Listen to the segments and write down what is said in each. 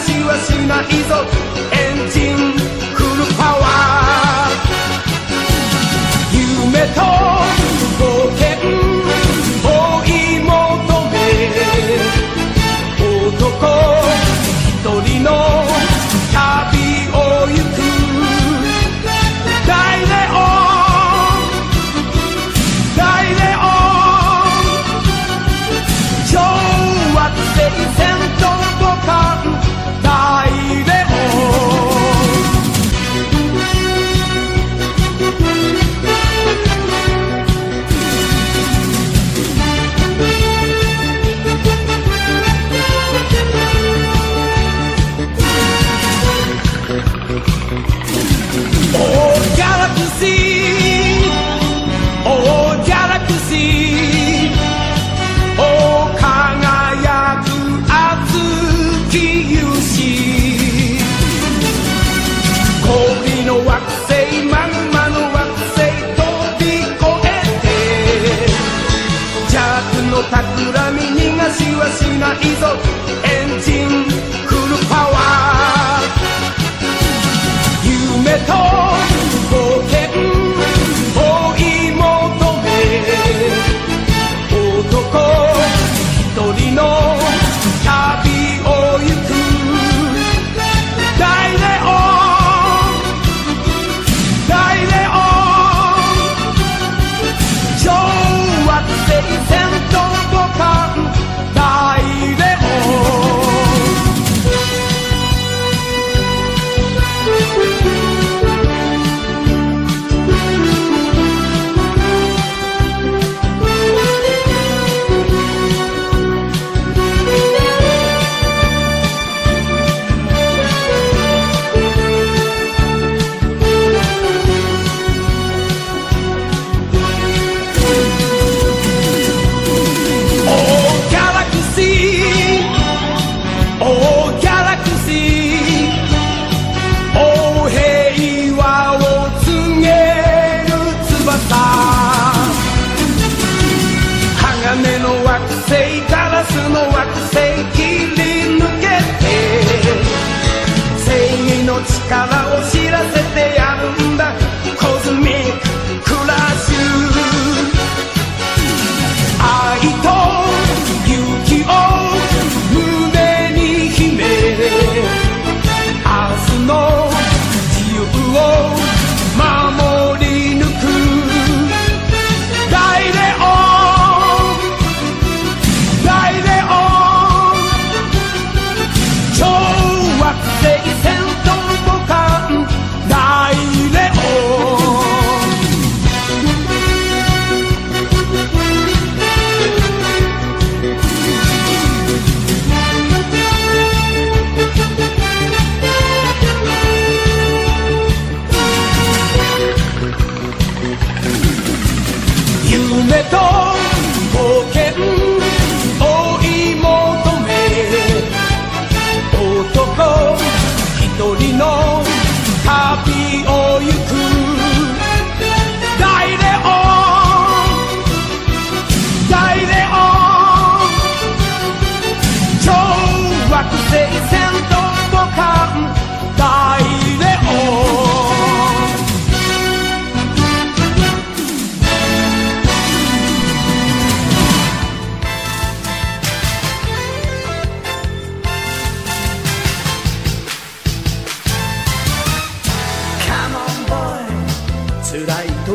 話はしないぞ。はしないぞ。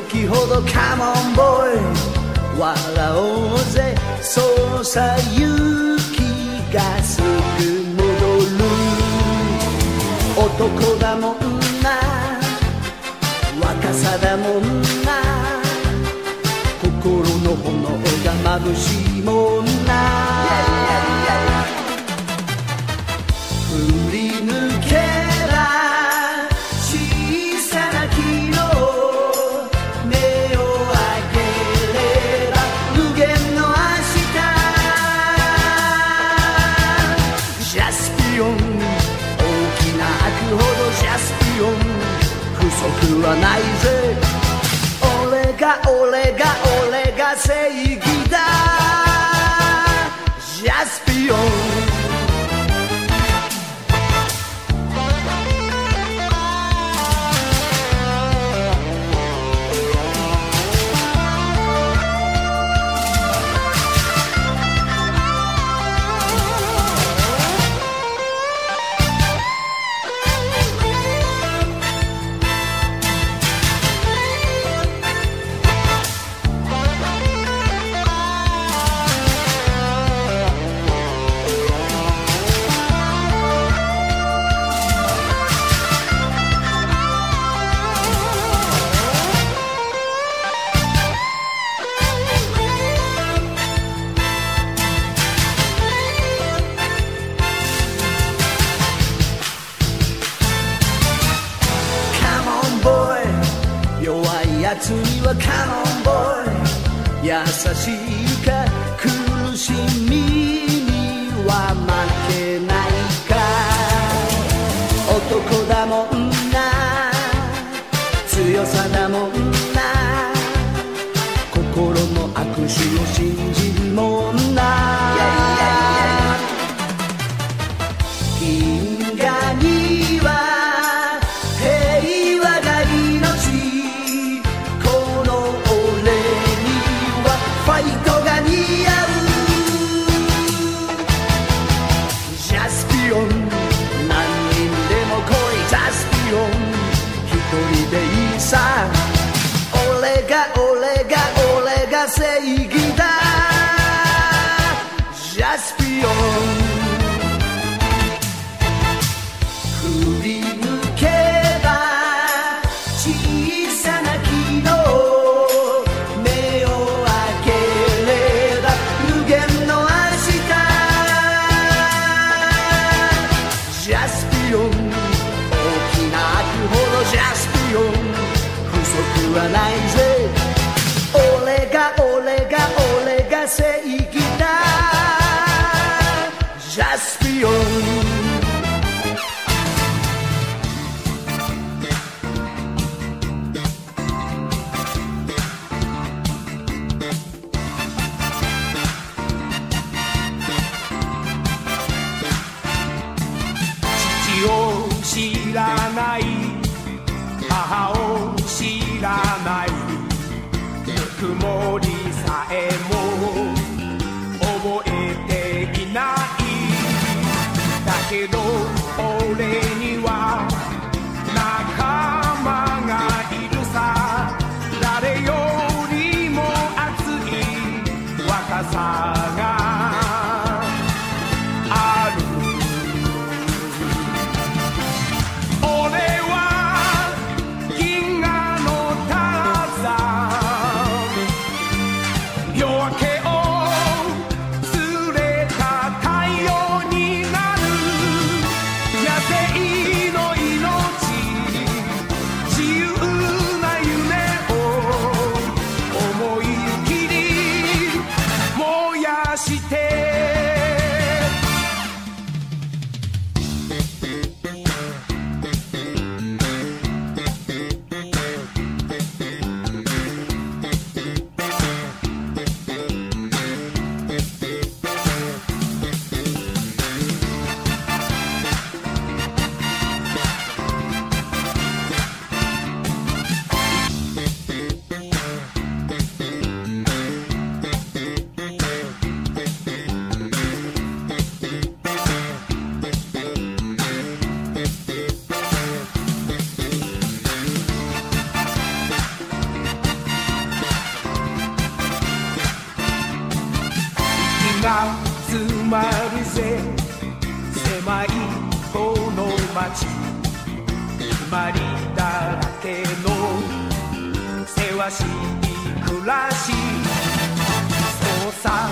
時ほどカモンボーイ。笑おうぜ。そうさ勇気がすぐ戻る。男だもんな。若さだもんな。心の炎が眩しいもんな。ン大きなくほどジャスピオン。不足はないぜ。俺が俺が俺が正義だ。ジャスピオン。やにはカモンボーイ優しいか苦しみには負けないか男だもんな強さだもんな心も握手を信じるもんなン大きな悪ほどジャスピオン。不足はないぜ。曇りさえも覚えていない。だけど町まりだらけのせわしい暮らし。そうさ